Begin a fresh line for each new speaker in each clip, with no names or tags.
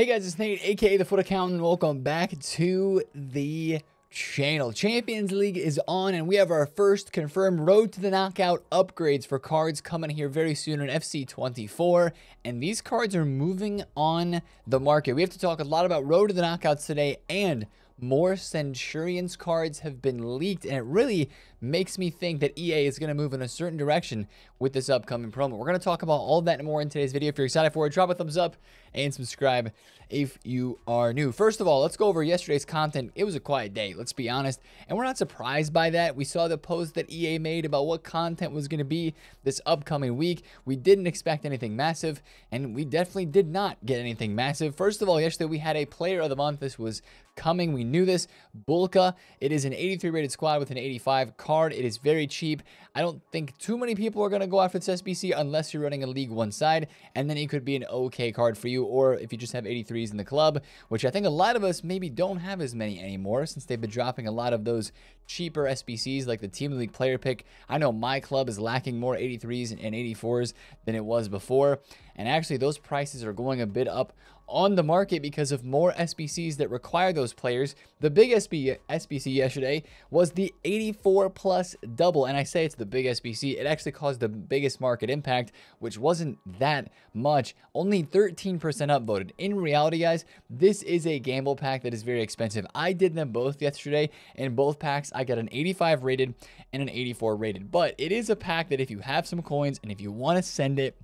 Hey guys, it's Nate, aka The FUT Accountant. Welcome back to the channel. Champions League is on, and we have our first confirmed Road to the Knockout upgrades for cards coming here very soon in FC24. And these cards are moving on the market. We have to talk a lot about Road to the Knockouts today and more Centurions cards have been leaked, and it really makes me think that EA is going to move in a certain direction with this upcoming promo. We're going to talk about all that and more in today's video. If you're excited for it, drop a thumbs up and subscribe if you are new. First of all, let's go over yesterday's content. It was a quiet day, let's be honest, and we're not surprised by that. We saw the post that EA made about what content was going to be this upcoming week. We didn't expect anything massive, and we definitely did not get anything massive. First of all, yesterday we had a player of the month. This was coming. We knew this. Bulka. It is an 83 rated squad with an 85 card. It is very cheap. I don't think too many people are going to go after this SBC unless you're running a League One side, and then it could be an okay card for you, or if you just have 83s in the club, which I think a lot of us maybe don't have as many anymore since they've been dropping a lot of those cheaper SBCs like the Team League player pick. I know my club is lacking more 83s and 84s than it was before, and actually those prices are going a bit up on the market because of more SBCs that require those players. The big SB, SBC yesterday was the 84 plus double, and I say it's the big SBC. It actually caused the biggest market impact, which wasn't that much. Only 13% upvoted. In reality, guys, this is a gamble pack that is very expensive. I did them both yesterday. In both packs, I got an 85 rated and an 84 rated, but it is a pack that if you have some coins and if you want to send it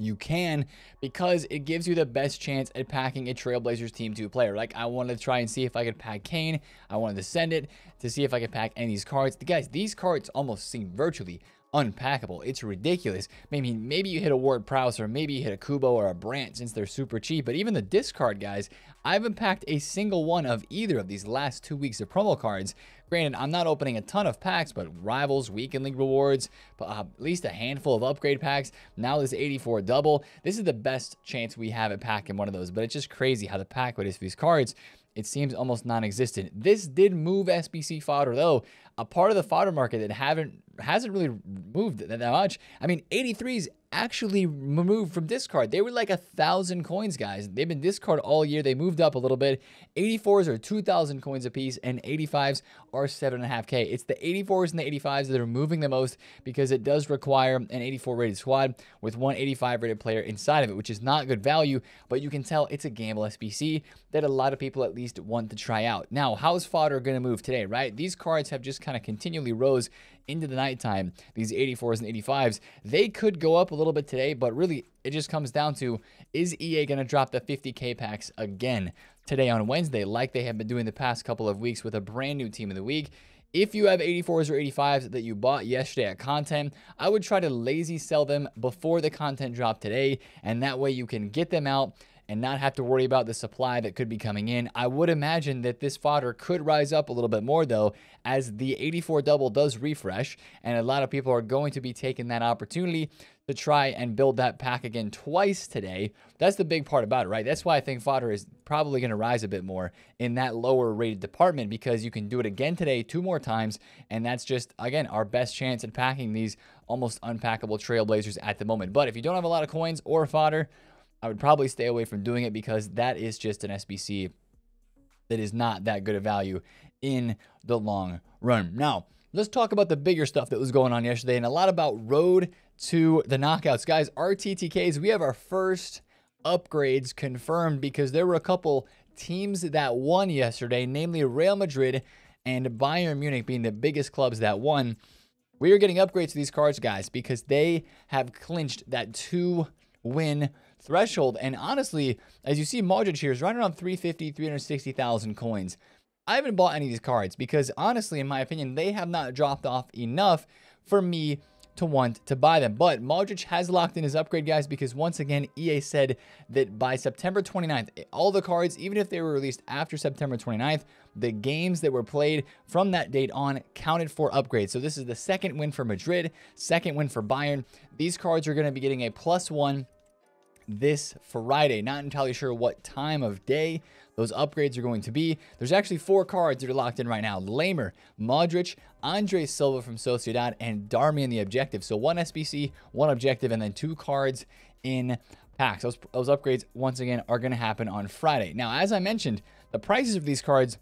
you can because it gives you the best chance at packing a Trailblazers Team 2 player. Like, I wanted to try and see if I could pack Kane. I wanted to send it to see if I could pack any of these cards. The Guys, these cards almost seem virtually unpackable. It's ridiculous. Maybe maybe you hit a Ward Prowse or maybe you hit a Kubo or a Brandt since they're super cheap. But even the discard guys, I haven't packed a single one of either of these last two weeks of promo cards. Granted, I'm not opening a ton of packs, but Rivals, Weekend League rewards, uh, at least a handful of upgrade packs. Now this 84 double. This is the best chance we have at packing one of those. But it's just crazy how the pack rate is for these cards it seems almost non-existent. This did move SBC fodder though, a part of the fodder market that haven't hasn't really moved that much. I mean, 83s actually removed from discard. They were like a thousand coins, guys. They've been discard all year. They moved up a little bit. 84s are 2,000 coins a piece, and 85s are 7.5k. It's the 84s and the 85s that are moving the most because it does require an 84 rated squad with one 85 rated player inside of it, which is not good value, but you can tell it's a gamble SBC that a lot of people at least want to try out. Now, how's fodder going to move today, right? These cards have just kind of continually rose into the nighttime, these 84s and 85s, they could go up a little bit today, but really it just comes down to is EA going to drop the 50k packs again today on Wednesday, like they have been doing the past couple of weeks with a brand new team of the week? If you have 84s or 85s that you bought yesterday at content, I would try to lazy sell them before the content drop today, and that way you can get them out and not have to worry about the supply that could be coming in. I would imagine that this fodder could rise up a little bit more though, as the 84 double does refresh, and a lot of people are going to be taking that opportunity to try and build that pack again twice today. That's the big part about it, right? That's why I think fodder is probably going to rise a bit more in that lower rated department because you can do it again today two more times, and that's just, again, our best chance at packing these almost unpackable Trailblazers at the moment. But if you don't have a lot of coins or fodder, I would probably stay away from doing it because that is just an SBC that is not that good of value in the long run. Now, let's talk about the bigger stuff that was going on yesterday and a lot about road to the knockouts. Guys, RTTKs, we have our first upgrades confirmed because there were a couple teams that won yesterday, namely Real Madrid and Bayern Munich being the biggest clubs that won. We are getting upgrades to these cards, guys, because they have clinched that two win threshold. And honestly, as you see, Modric here is right around 350, 360,000 coins. I haven't bought any of these cards because honestly, in my opinion, they have not dropped off enough for me to want to buy them. But Modric has locked in his upgrade, guys, because once again, EA said that by September 29th, all the cards, even if they were released after September 29th, the games that were played from that date on counted for upgrades. So this is the second win for Madrid, second win for Bayern. These cards are going to be getting a plus one this Friday. Not entirely sure what time of day those upgrades are going to be. There's actually four cards that are locked in right now. Laimer, Modric, Andre Silva from Sociedad, and Darmian the Objective. So one SBC, one Objective, and then two cards in packs. Those, those upgrades, once again, are going to happen on Friday. Now, as I mentioned, the prices of these cards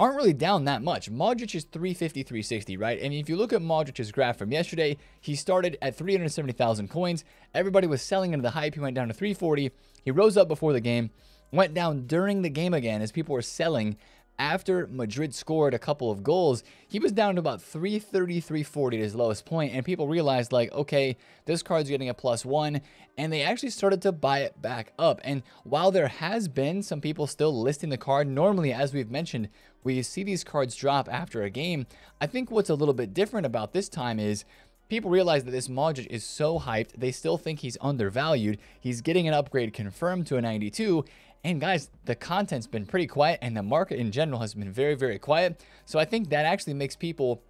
aren't really down that much. Modric is 350, 360, right? And if you look at Modric's graph from yesterday, he started at 370,000 coins. Everybody was selling into the hype. He went down to 340. He rose up before the game, went down during the game again as people were selling after Madrid scored a couple of goals, he was down to about 330, 340 at his lowest point, and people realized, like, okay, this card's getting a plus one, and they actually started to buy it back up. And while there has been some people still listing the card, normally, as we've mentioned, we see these cards drop after a game. I think what's a little bit different about this time is people realize that this Modric is so hyped, they still think he's undervalued. He's getting an upgrade confirmed to a 92, and guys, the content's been pretty quiet and the market in general has been very, very quiet. So I think that actually makes people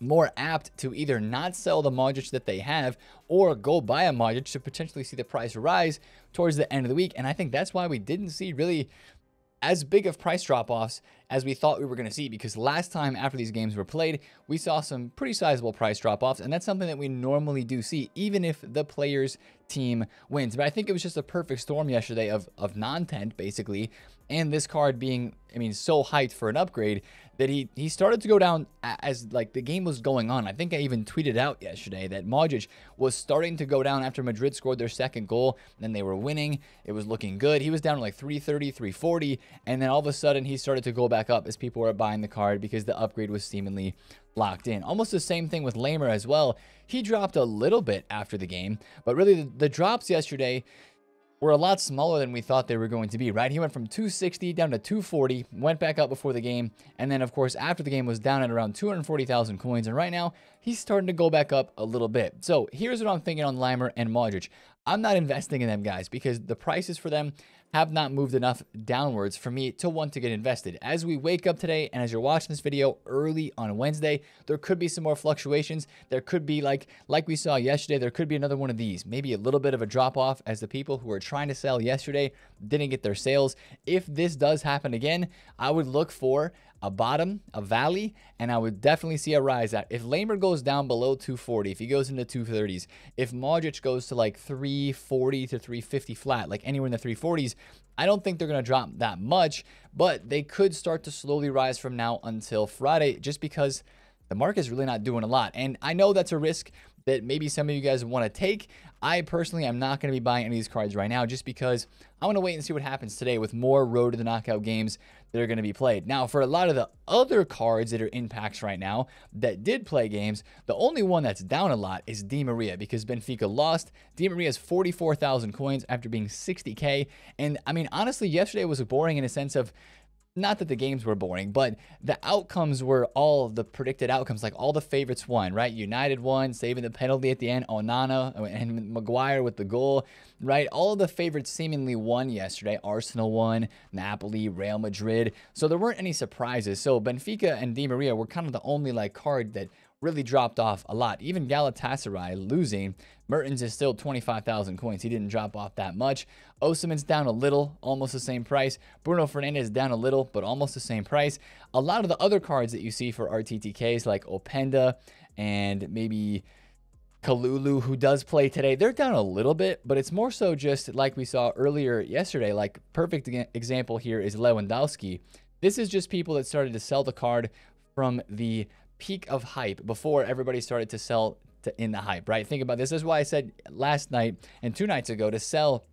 more apt to either not sell the Modric that they have or go buy a Modric to potentially see the price rise towards the end of the week. And I think that's why we didn't see really as big of price drop offs as we thought we were going to see because last time after these games were played, we saw some pretty sizable price drop offs, and that's something that we normally do see, even if the player's team wins. But I think it was just a perfect storm yesterday of, of non tent, basically, and this card being, I mean, so hyped for an upgrade that he he started to go down as like the game was going on. I think I even tweeted out yesterday that Modric was starting to go down after Madrid scored their second goal. Then they were winning. It was looking good. He was down like 330, 340, and then all of a sudden he started to go back up as people were buying the card because the upgrade was seemingly locked in. Almost the same thing with Laimer as well. He dropped a little bit after the game, but really the, the drops yesterday were a lot smaller than we thought they were going to be, right? He went from 260 down to 240, went back up before the game, and then, of course, after the game was down at around 240,000 coins, and right now, he's starting to go back up a little bit. So here's what I'm thinking on Laimer and Modric. I'm not investing in them guys because the prices for them have not moved enough downwards for me to want to get invested. As we wake up today and as you're watching this video early on Wednesday, there could be some more fluctuations. There could be like like we saw yesterday, there could be another one of these. Maybe a little bit of a drop off as the people who were trying to sell yesterday didn't get their sales. If this does happen again, I would look for a bottom, a valley, and I would definitely see a rise at. If Laimer goes down below 240, if he goes into 230s, if Modric goes to like 340 to 350 flat, like anywhere in the 340s, I don't think they're going to drop that much, but they could start to slowly rise from now until Friday just because the market is really not doing a lot. And I know that's a risk that maybe some of you guys want to take. I personally am not going to be buying any of these cards right now just because I want to wait and see what happens today with more Road to the Knockout games that are going to be played. Now, for a lot of the other cards that are in packs right now that did play games, the only one that's down a lot is Di Maria because Benfica lost. Di Maria has 44,000 coins after being 60k. And I mean, honestly, yesterday was boring in a sense of not that the games were boring, but the outcomes were all the predicted outcomes. Like all the favorites won, right? United won, saving the penalty at the end. Onana and Maguire with the goal, right? All the favorites seemingly won yesterday. Arsenal won, Napoli, Real Madrid. So there weren't any surprises. So Benfica and Di Maria were kind of the only like card that really dropped off a lot. Even Galatasaray losing. Mertens is still 25,000 coins. He didn't drop off that much. Osimhen's down a little, almost the same price. Bruno Fernandes down a little, but almost the same price. A lot of the other cards that you see for RTTKs like Openda and maybe Kalulu, who does play today, they're down a little bit, but it's more so just like we saw earlier yesterday. Like, perfect example here is Lewandowski. This is just people that started to sell the card from the peak of hype before everybody started to sell to, in the hype, right? Think about this. This is why I said last night and two nights ago to sell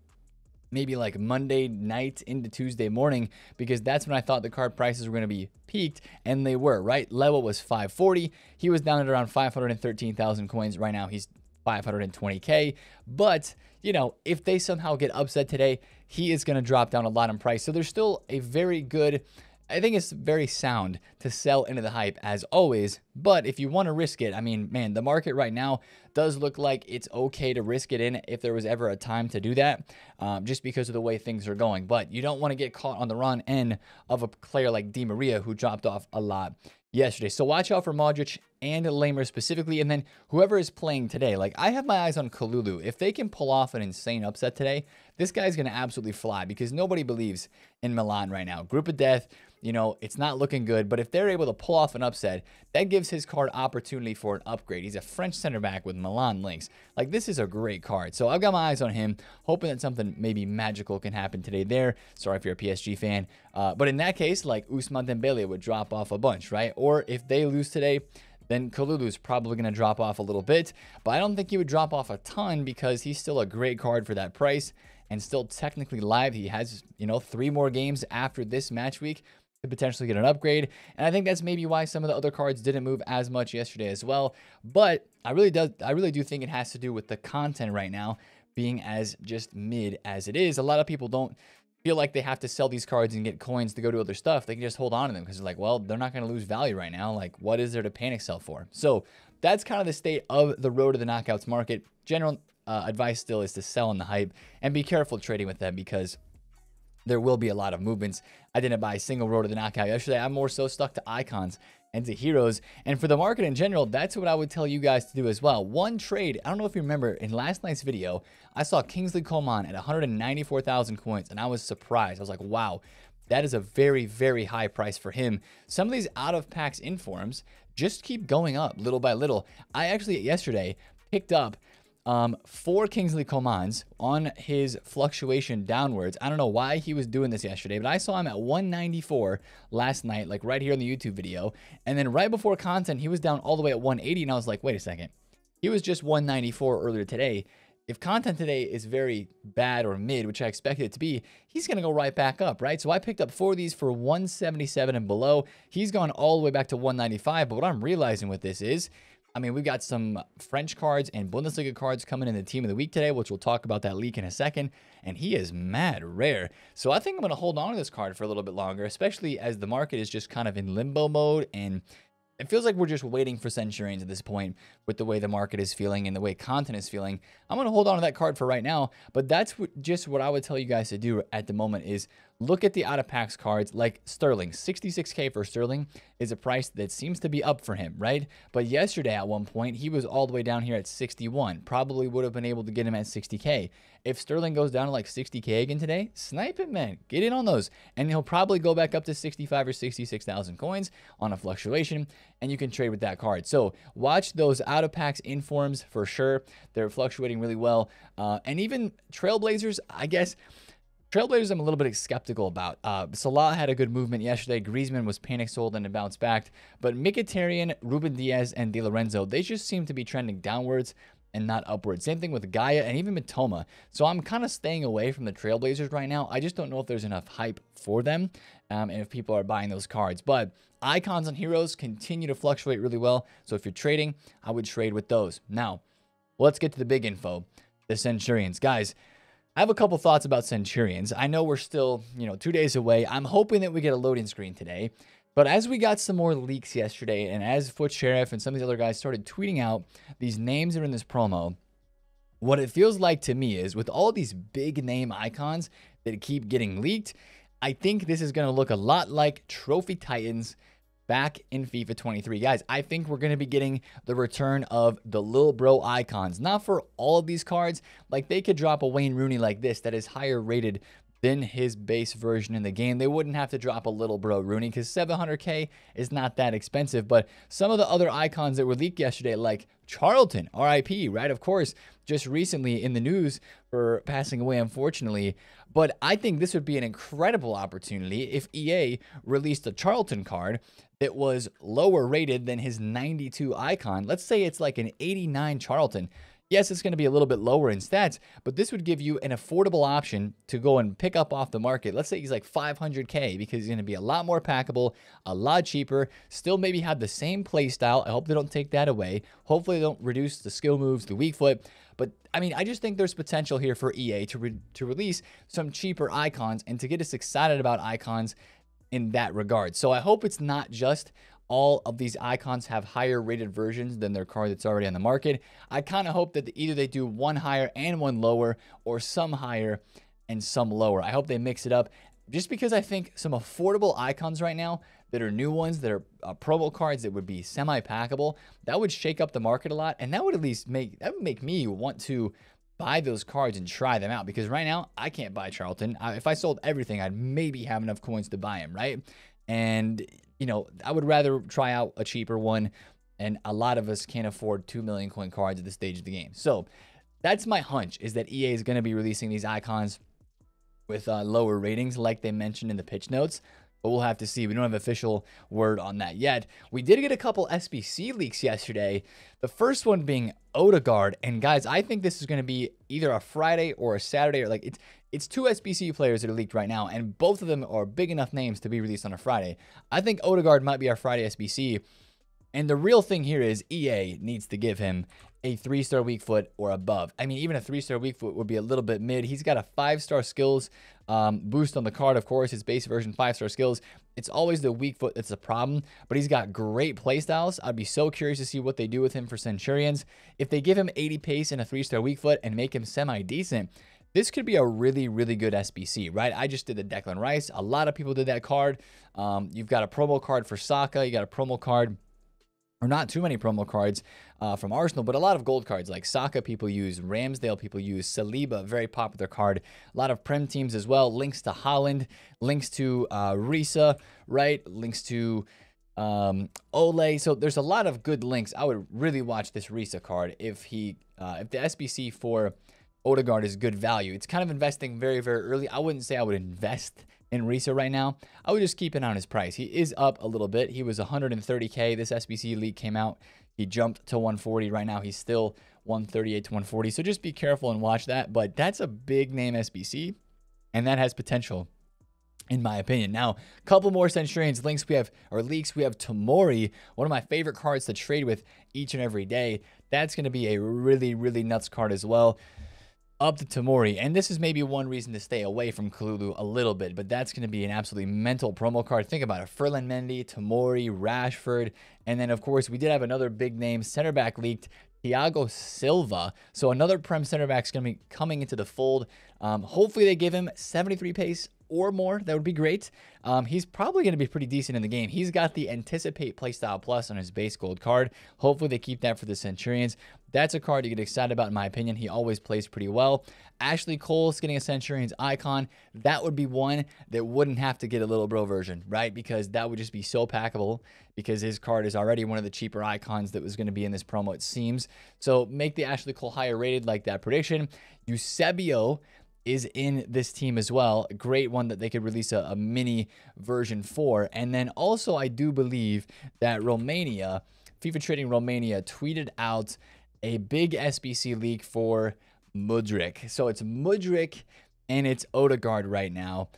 maybe like Monday night into Tuesday morning because that's when I thought the card prices were going to be peaked and they were, right? Lewa was 540. He was down at around 513,000 coins. Right now he's 520k, but you know, if they somehow get upset today, he is going to drop down a lot in price. So there's still a very good I think it's very sound to sell into the hype as always. But if you want to risk it, I mean, man, the market right now does look like it's okay to risk it in if there was ever a time to do that, um, just because of the way things are going. But you don't want to get caught on the wrong end of a player like Di Maria who dropped off a lot yesterday. So watch out for Modric and Laimer specifically, and then whoever is playing today. Like I have my eyes on Kalulu. If they can pull off an insane upset today, this guy's going to absolutely fly because nobody believes in Milan right now. Group of death, you know, it's not looking good. But if they're able to pull off an upset, that gives his card opportunity for an upgrade. He's a French center back with Milan links. Like, this is a great card. So I've got my eyes on him, hoping that something maybe magical can happen today there. Sorry if you're a PSG fan. Uh, but in that case, like Ousmane Dembele would drop off a bunch, right? Or if they lose today, then is probably going to drop off a little bit. But I don't think he would drop off a ton because he's still a great card for that price and still technically live. He has, you know, three more games after this match week to potentially get an upgrade. And I think that's maybe why some of the other cards didn't move as much yesterday as well. But I really do I really do think it has to do with the content right now being as just mid as it is. A lot of people don't feel like they have to sell these cards and get coins to go to other stuff. They can just hold on to them because they're like, well, they're not going to lose value right now. Like, what is there to panic sell for? So that's kind of the state of the road to the knockouts market. General uh, advice still is to sell on the hype and be careful trading with them because there will be a lot of movements. I didn't buy a single road to the knockout yesterday. I'm more so stuck to icons and to heroes. And for the market in general, that's what I would tell you guys to do as well. One trade, I don't know if you remember, in last night's video, I saw Kingsley Coman at 194,000 coins, and I was surprised. I was like, wow, that is a very, very high price for him. Some of these out of packs informs just keep going up little by little. I actually, yesterday, picked up um, for Kingsley Comans on his fluctuation downwards. I don't know why he was doing this yesterday, but I saw him at 194 last night, like right here in the YouTube video. And then right before content, he was down all the way at 180. And I was like, wait a second. He was just 194 earlier today. If content today is very bad or mid, which I expected it to be, he's going to go right back up, right? So I picked up four of these for 177 and below. He's gone all the way back to 195. But what I'm realizing with this is I mean, we've got some French cards and Bundesliga cards coming in the team of the week today, which we'll talk about that leak in a second. And he is mad rare. So I think I'm going to hold on to this card for a little bit longer, especially as the market is just kind of in limbo mode and it feels like we're just waiting for Centurions at this point with the way the market is feeling and the way content is feeling. I'm going to hold on to that card for right now, but that's just what I would tell you guys to do at the moment is look at the out of packs cards like Sterling. 66k for Sterling is a price that seems to be up for him, right? But yesterday at one point, he was all the way down here at 61. Probably would have been able to get him at 60k. If Sterling goes down to like 60k again today, snipe it, man. Get in on those. And he'll probably go back up to 65 or 66,000 coins on a fluctuation, and you can trade with that card. So watch those out of packs informs for sure. They're fluctuating really well. Uh, and even Trailblazers, I guess Trailblazers, I'm a little bit skeptical about. Uh, Salah had a good movement yesterday. Griezmann was panic sold and bounced back. But Mkhitaryan, Ruben Dias, and Di Lorenzo, they just seem to be trending downwards and not upwards. Same thing with Gaya and even Mitoma. So I'm kind of staying away from the Trailblazers right now. I just don't know if there's enough hype for them um, and if people are buying those cards. But icons and heroes continue to fluctuate really well. So if you're trading, I would trade with those. Now, let's get to the big info the Centurions. Guys, I have a couple thoughts about Centurions. I know we're still, you know, two days away. I'm hoping that we get a loading screen today. But as we got some more leaks yesterday, and as FUT Sheriff and some of these other guys started tweeting out these names that are in this promo, what it feels like to me is with all these big name icons that keep getting leaked, I think this is going to look a lot like Trophy Titans back in FIFA 23. Guys, I think we're going to be getting the return of the little bro icons. Not for all of these cards. Like, they could drop a Wayne Rooney like this that is higher rated than his base version in the game. They wouldn't have to drop a little bro Rooney because 700k is not that expensive. But some of the other icons that were leaked yesterday, like Charlton, RIP, right? Of course, just recently in the news for passing away, unfortunately. But I think this would be an incredible opportunity if EA released a Charlton card that was lower rated than his 92 icon. Let's say it's like an 89 Charlton. Yes, it's going to be a little bit lower in stats, but this would give you an affordable option to go and pick up off the market. Let's say he's like 500K because he's going to be a lot more packable, a lot cheaper, still maybe have the same play style. I hope they don't take that away. Hopefully they don't reduce the skill moves, the weak foot. But I mean, I just think there's potential here for EA to, re to release some cheaper icons and to get us excited about icons in that regard. So I hope it's not just all of these icons have higher rated versions than their card that's already on the market. I kind of hope that either they do one higher and one lower or some higher and some lower. I hope they mix it up just because I think some affordable icons right now that are new ones that are uh, promo cards that would be semi-packable, that would shake up the market a lot and that would at least make that would make me want to buy those cards and try them out because right now I can't buy Charlton. I, if I sold everything, I'd maybe have enough coins to buy him, right? And you know, I would rather try out a cheaper one. And a lot of us can't afford 2 million coin cards at this stage of the game. So that's my hunch is that EA is going to be releasing these icons with uh, lower ratings, like they mentioned in the pitch notes. But we'll have to see. We don't have official word on that yet. We did get a couple SBC leaks yesterday. The first one being Odegaard. And guys, I think this is going to be either a Friday or a Saturday, or like it's it's two SBC players that are leaked right now, and both of them are big enough names to be released on a Friday. I think Odegaard might be our Friday SBC. And the real thing here is EA needs to give him a three star weak foot or above. I mean, even a three star weak foot would be a little bit mid. He's got a five star skills um, boost on the card, of course, his base version five star skills. It's always the weak foot that's a problem, but he's got great playstyles. I'd be so curious to see what they do with him for Centurions. If they give him 80 pace and a three star weak foot and make him semi decent, this could be a really, really good SBC, right? I just did the Declan Rice. A lot of people did that card. Um, you've got a promo card for Saka. You got a promo card or not too many promo cards uh, from Arsenal, but a lot of gold cards like Saka people use, Ramsdale people use, Saliba, very popular card. A lot of Prem teams as well. Links to Haaland, links to uh, Riise, right? Links to um, Ole. So there's a lot of good links. I would really watch this Riise card if he, uh, if the SBC for Odegaard is good value. It's kind of investing very, very early. I wouldn't say I would invest in Riise right now. I would just keep it on his price. He is up a little bit. He was 130K. This SBC league came out. He jumped to 140. Right now, he's still 138 to 140. So just be careful and watch that. But that's a big name SBC, and that has potential in my opinion. Now, a couple more Centurions links we have or leaks. We have Tomori, one of my favorite cards to trade with each and every day. That's going to be a really, really nuts card as well up to Tomori. And this is maybe one reason to stay away from Kalulu a little bit, but that's going to be an absolutely mental promo card. Think about it. Ferland Mendy, Tomori, Rashford. And then, of course, we did have another big name center back leaked, Thiago Silva. So another Prem center back is going to be coming into the fold. Um, hopefully they give him 73 pace or more. That would be great. Um, he's probably going to be pretty decent in the game. He's got the Anticipate Playstyle Plus on his base gold card. Hopefully they keep that for the Centurions. That's a card you get excited about, in my opinion. He always plays pretty well. Ashley Cole's getting a Centurions icon. That would be one that wouldn't have to get a little bro version, right? Because that would just be so packable because his card is already one of the cheaper icons that was going to be in this promo, it seems. So make the Ashley Cole higher rated like that prediction. Eusebio is in this team as well. Great one that they could release a, a mini version for. And then also, I do believe that Romania, FIFA Trading Romania, tweeted out a big SBC leak for Mudryk. So it's Mudryk and it's Odegaard right now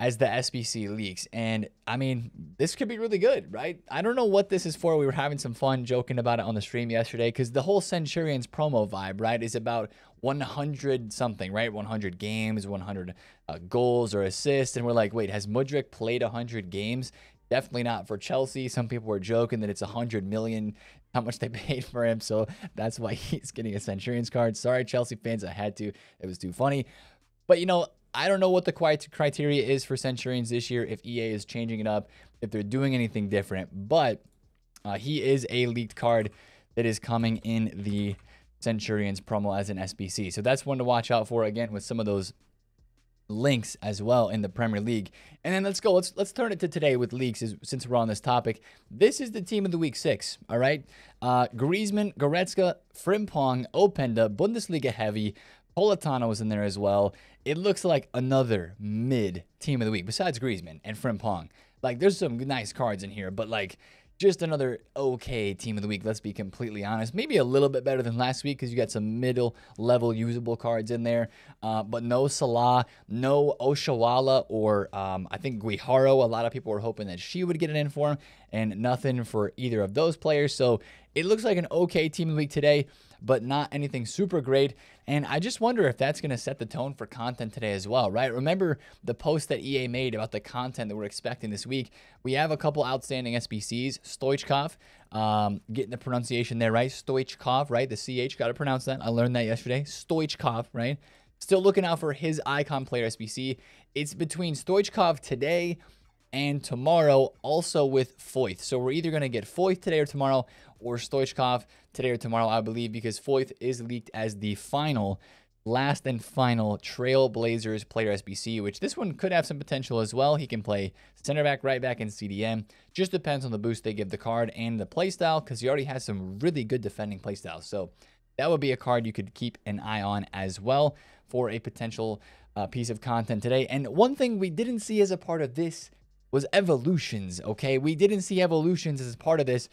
as the SBC leaks. And I mean, this could be really good, right? I don't know what this is for. We were having some fun joking about it on the stream yesterday because the whole Centurions promo vibe, right, is about 100 something, right? 100 games, 100 uh, goals or assists. And we're like, wait, has Mudryk played 100 games? Definitely not for Chelsea. Some people were joking that it's 100 million how much they paid for him. So that's why he's getting a Centurions card. Sorry, Chelsea fans, I had to. It was too funny. But you know, I don't know what the criteria is for Centurions this year, if EA is changing it up, if they're doing anything different. But uh, he is a leaked card that is coming in the Centurions promo as an SBC. So that's one to watch out for again with some of those links as well in the Premier League. And then let's go. Let's let's turn it to today with leaks since we're on this topic. This is the team of the week six. All right. Uh, Griezmann, Goretzka, Frimpong, Openda, Bundesliga heavy. Politano was in there as well. It looks like another mid team of the week besides Griezmann and Frimpong. Like there's some nice cards in here, but like just another okay team of the week. Let's be completely honest. Maybe a little bit better than last week because you got some middle level usable cards in there. Uh, but no Salah, no Oshoala, or um, I think Guijarro. A lot of people were hoping that she would get an in for him, and nothing for either of those players. So it looks like an okay team of the week today but not anything super great. And I just wonder if that's going to set the tone for content today as well, right? Remember the post that EA made about the content that we're expecting this week. We have a couple outstanding SBCs. Stoichkov, um, getting the pronunciation there right. Stoichkov, right? The CH, got to pronounce that. I learned that yesterday. Stoichkov, right? Still looking out for his icon player SBC. It's between Stoichkov today and tomorrow also with Foyth. So we're either going to get Foyth today or tomorrow or Stoichkov today or tomorrow, I believe, because Foyth is leaked as the final last and final Trailblazers player SBC, which this one could have some potential as well. He can play center back, right back, and CDM. Just depends on the boost they give the card and the playstyle because he already has some really good defending playstyles. So that would be a card you could keep an eye on as well for a potential uh, piece of content today. And one thing we didn't see as a part of this was evolutions, okay? We didn't see evolutions as part of this.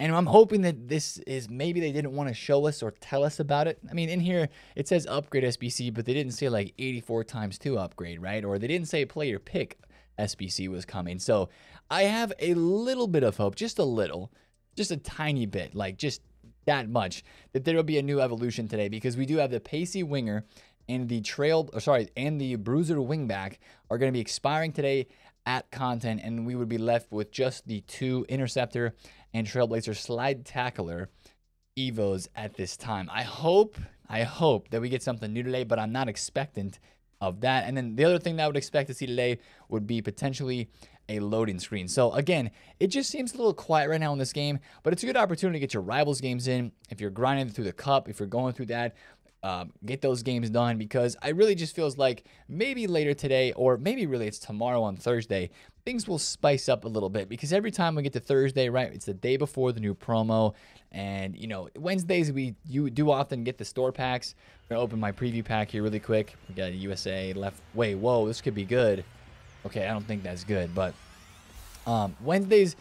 And I'm hoping that this is maybe they didn't want to show us or tell us about it. I mean, in here it says upgrade SBC, but they didn't say like 84 times 2 upgrade, right? Or they didn't say player pick SBC was coming. So I have a little bit of hope, just a little, just a tiny bit, like just that much, that there will be a new evolution today because we do have the pacey winger and the trail, or sorry, and the bruiser wingback are going to be expiring today at content, and we would be left with just the two interceptor and trailblazer slide tackler evos at this time. I hope, I hope that we get something new today, but I'm not expectant of that. And then the other thing that I would expect to see today would be potentially a loading screen. So again, it just seems a little quiet right now in this game, but it's a good opportunity to get your rivals games in. If you're grinding through the cup, if you're going through that, um, get those games done because I really just feels like maybe later today or maybe really it's tomorrow on Thursday things will spice up a little bit because every time we get to Thursday right it's the day before the new promo. And you know Wednesdays we you do often get the store packs. I'm gonna open my preview pack here really quick. We got a USA left wait whoa this could be good. Okay I don't think that's good but um, Wednesdays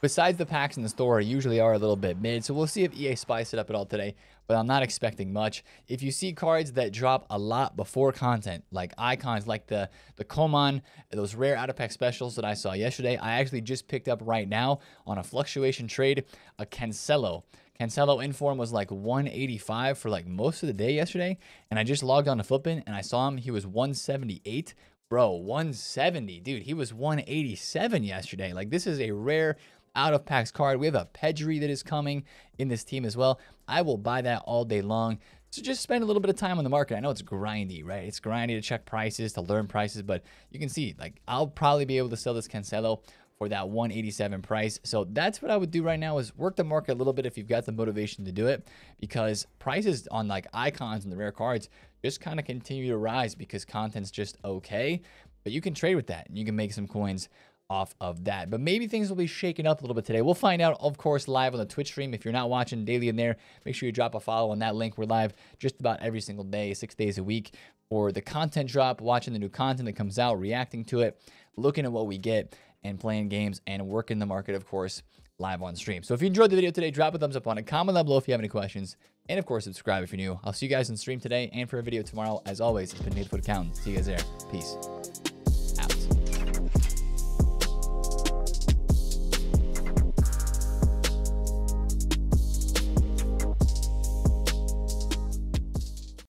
besides the packs in the store usually are a little bit mid. So we'll see if ea spice it up at all today but i'm not expecting much if you see cards that drop a lot before content like icons like the the Coman, those rare out of pack specials that i saw yesterday i actually just picked up right now on a fluctuation trade a cancelo Cancelo in form was like 185 for like most of the day yesterday, and I just logged on to Flippin and I saw him. He was 178 bro 170 dude he was 187 yesterday like this is a rare out of packs card. We have a Pedri that is coming in this team as well. I will buy that all day long. So just spend a little bit of time on the market. I know it's grindy, right? It's grindy to check prices, to learn prices, but you can see, like, I'll probably be able to sell this Cancelo for that 187 price. So that's what I would do right now is work the market a little bit if you've got the motivation to do it because prices on like icons and the rare cards just kind of continue to rise because content's just okay. But you can trade with that and you can make some coins off of that. But maybe things will be shaken up a little bit today. We'll find out, of course, live on the Twitch stream. If you're not watching daily in there, make sure you drop a follow on that link. We're live just about every single day, six days a week for the content drop, watching the new content that comes out, reacting to it, looking at what we get, and playing games and working the market, of course, live on stream. So if you enjoyed the video today, drop a thumbs up on it, comment down below if you have any questions, and of course, subscribe if you're new. I'll see you guys in stream today and for a video tomorrow. As always, it's been Nate FUT Accountant. See you guys there. Peace.